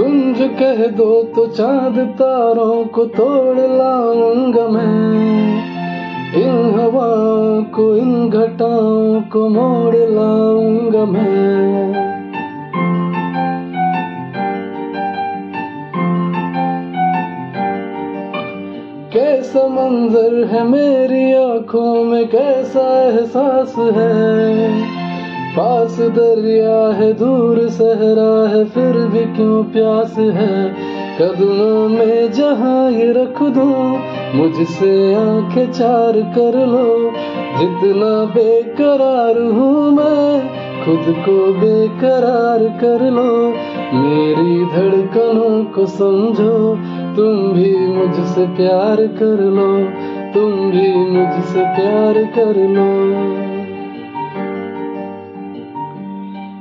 तुम जो कह दो तो चाँद तारों को तोड़ लाऊँगा मैं। इन हवाओं को, इन घटाओं को मोड़ लाऊँगा मैं। कैसा मंजर है मेरी आँखों में, कैसा एहसास है? पास दरिया है, दूर सहरा है, फिर भी क्यों प्यास है? कदमों में जहाँ ये रख दो, मुझसे आँखें चार कर लो। जितना बेकरार हूँ मैं, खुद को बेकरार कर लो। मेरी धड़कनों को समझो, तुम भी मुझसे प्यार कर लो। तुम भी मुझसे प्यार कर लो।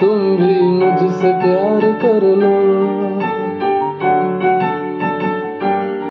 तुम भी मुझसे प्यार कर लो।